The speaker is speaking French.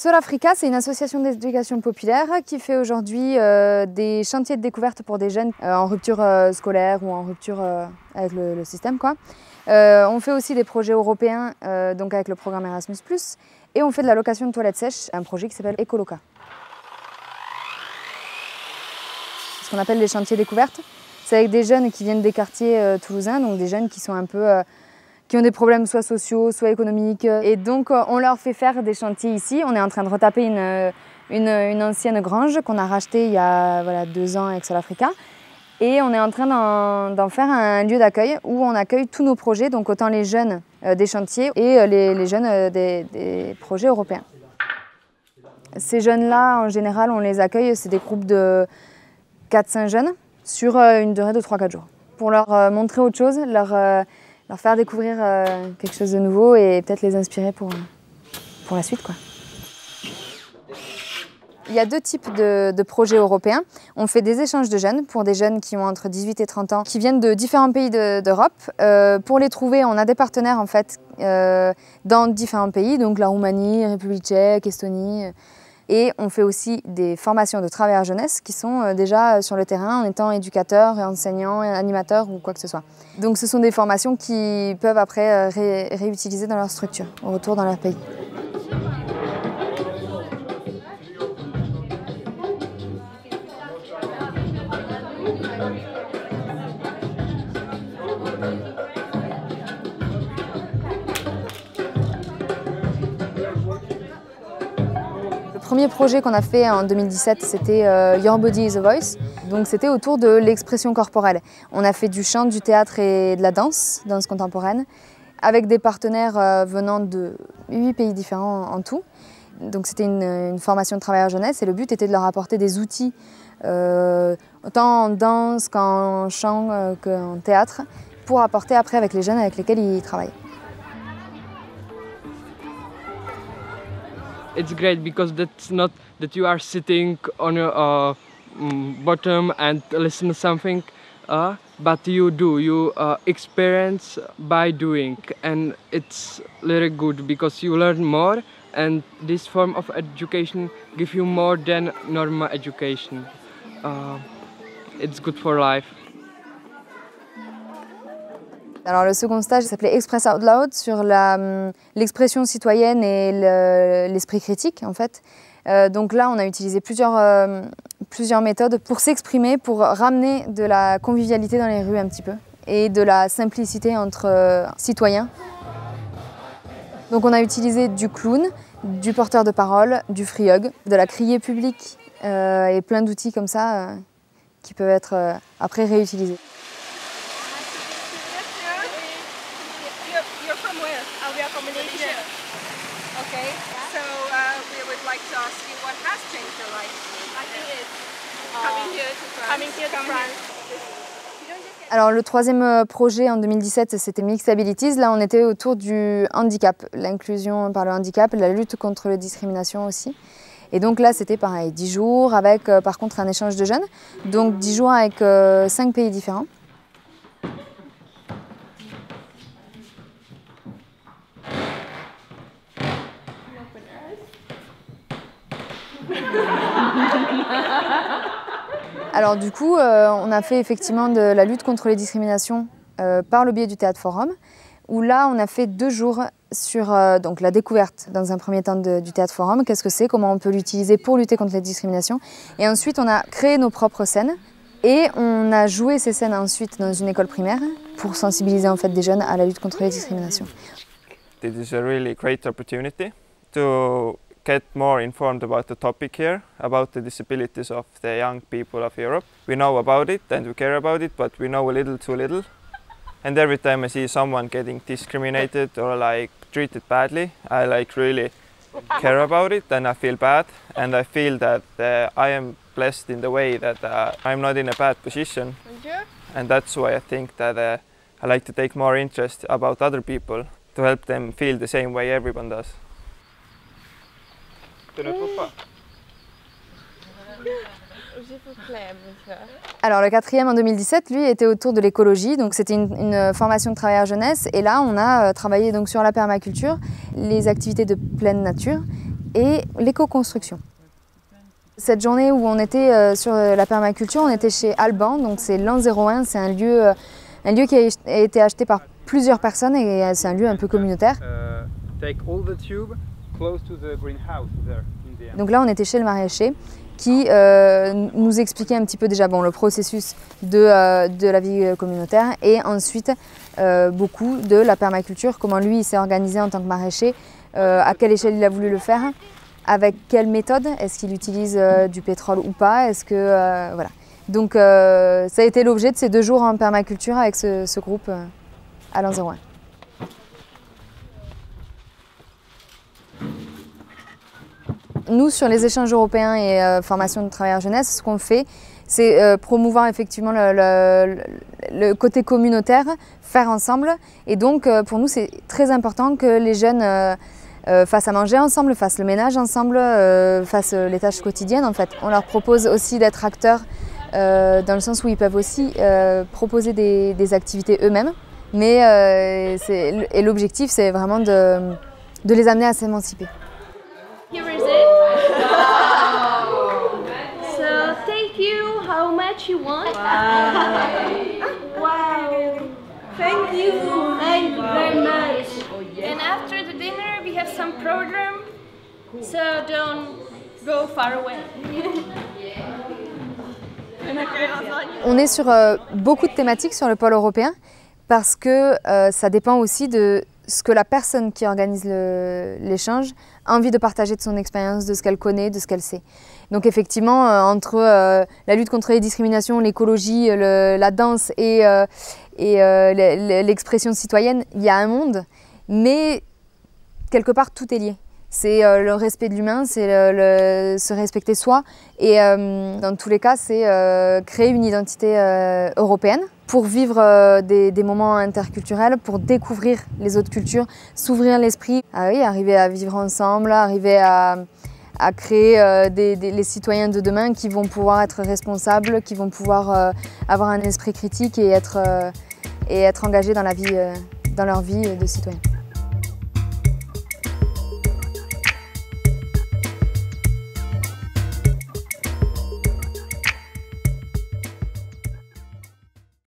Solafrica, c'est une association d'éducation populaire qui fait aujourd'hui euh, des chantiers de découverte pour des jeunes euh, en rupture euh, scolaire ou en rupture avec le, système. On fait aussi des projets européens, donc avec le programme Erasmus+, et on fait de la location de toilettes sèches, un projet qui s'appelle Ecoloca. Ce qu'on appelle les chantiers découvertes, c'est avec des jeunes qui viennent des quartiers toulousains, donc des jeunes qui sont un peu qui ont des problèmes soit sociaux, soit économiques. Et donc, euh, on leur fait faire des chantiers ici. On est en train de retaper une, euh, ancienne grange qu'on a rachetée il y a deux ans avec Solafrica. Et on est en train d'en faire un lieu d'accueil où on accueille tous nos projets, donc autant les jeunes euh, des chantiers et les, jeunes des, des, projets européens. Ces jeunes-là, en général, on les accueille, c'est des groupes de 4-5 jeunes sur une durée de 3-4 jours. Pour leur montrer autre chose, leur leur faire découvrir euh, quelque chose de nouveau et peut-être les inspirer pour, pour la suite. Quoi. Il y a deux types de, projets européens. On fait des échanges de jeunes pour des jeunes qui ont entre 18 et 30 ans, qui viennent de différents pays d'Europe. Euh, pour les trouver, on a des partenaires en fait euh, dans différents pays, donc la Roumanie, République tchèque, Estonie. Et on fait aussi des formations de travailleurs jeunesse qui sont euh, déjà euh, sur le terrain en étant éducateurs, enseignants, animateurs ou quoi que ce soit. Donc ce sont des formations qui peuvent après euh, réutiliser dans leur structure, au retour dans leur pays. Premier projet qu'on a fait en 2017, c'était euh, Your Body is a Voice. Donc c'était autour de l'expression corporelle. On a fait du chant, du théâtre et de la danse, danse contemporaine, avec des partenaires euh, venant de huit pays différents en tout. Donc c'était une, formation de travailleurs jeunesse et le but était de leur apporter des outils, euh, autant en danse qu'en chant, qu'en théâtre, pour apporter après avec les jeunes avec lesquels ils travaillent. It's great because that's not that you are sitting on your uh, mm, bottom and listen to something uh, but you do you uh, experience by doing. And it's very good because you learn more and this form of education give you more than normal education. Uh, it's good for life Alors le second stage s'appelait Express Out Loud sur hum, l'expression citoyenne et l'esprit critique en fait. Euh, donc là, on a utilisé plusieurs, euh, plusieurs méthodes pour s'exprimer, pour ramener de la convivialité dans les rues un petit peu et de la simplicité entre euh, citoyens. Donc on a utilisé du clown, du porteur de parole, du free hug, de la criée publique et plein d'outils comme ça qui peuvent être après réutilisés. Alors le troisième euh, projet en 2017, c'était Mixed Abilities. Là, on était autour du handicap, l'inclusion par le handicap, la lutte contre la discrimination aussi. Et donc là, c'était pareil, 10 jours avec euh, par contre un échange de jeunes. Donc 10 jours avec 5 euh, pays différents. Alors du coup, euh, on a fait effectivement de la lutte contre les discriminations euh, par le biais du Théâtre Forum, où là, on a fait deux jours sur euh, donc, la découverte, dans un premier temps, du Théâtre Forum. Qu'est-ce que c'est? Comment on peut l'utiliser pour lutter contre les discriminations? Et ensuite, on a créé nos propres scènes. Et on a joué ces scènes ensuite dans une école primaire pour sensibiliser en fait des jeunes à la lutte contre les discriminations. Get more informed about the topic here, about the disabilities of the young people of Europe. We know about it and we care about it, but we know a little too little. And every time I see someone getting discriminated or like treated badly, I like really care about it and I feel bad. And I feel that uh, I am blessed in the way that uh, I'm not in a bad position. And that's why I think that uh, I like to take more interest about other people to help them feel the same way everyone does. Alors le quatrième en 2017, lui, était autour de l'écologie, donc c'était une, formation de travailleurs jeunesse, et là on a euh, travaillé donc sur la permaculture, les activités de pleine nature, et l'éco-construction. Cette journée où on était euh, sur la permaculture, on était chez Alban, donc c'est l'an 01, c'est un lieu, euh, un lieu qui a été acheté par plusieurs personnes et euh, c'est un lieu un peu communautaire. Donc là, on était chez le maraîcher qui nous expliquait un petit peu déjà bon, le processus de, de la vie communautaire et ensuite beaucoup de la permaculture, comment lui s'est organisé en tant que maraîcher, à quelle échelle il a voulu le faire avec quelle méthode Est-ce qu'il utilise euh, du pétrole ou pas Est-ce que euh, voilà. Donc euh, ça a été l'objet de ces deux jours en permaculture avec ce, groupe à l'an Nous, sur les échanges européens et formation de travailleurs jeunesse, ce qu'on fait, c'est promouvoir effectivement le, côté communautaire, faire ensemble. Et donc, pour nous, c'est très important que les jeunes euh, fassent à manger ensemble, fassent le ménage ensemble, euh, fassent euh, les tâches quotidiennes en fait. On leur propose aussi d'être acteurs dans le sens où ils peuvent aussi proposer des, activités eux-mêmes. Mais et l'objectif c'est vraiment de, les amener à s'émanciper. so take you how much you want. wow. Thank you. Thank you very much. And after the dinner, we have some program, so don't go far away. On est sur euh, beaucoup de thématiques sur le pôle européen parce que euh, ça dépend aussi de ce que la personne qui organise l'échange a envie de partager de son expérience, de ce qu'elle connaît, de ce qu'elle sait. Donc effectivement, euh, entre euh, la lutte contre les discriminations, l'écologie, la danse et, euh, l'expression citoyenne, il y a un monde, mais quelque part tout est lié. C'est le respect de l'humain, c'est se respecter soi, et dans tous les cas, c'est créer une identité européenne pour vivre des, moments interculturels, pour découvrir les autres cultures, s'ouvrir l'esprit, ah arriver à vivre ensemble, arriver à créer euh, les citoyens de demain qui vont pouvoir être responsables, qui vont pouvoir euh, avoir un esprit critique et être, euh, engagés dans, dans leur vie de citoyen.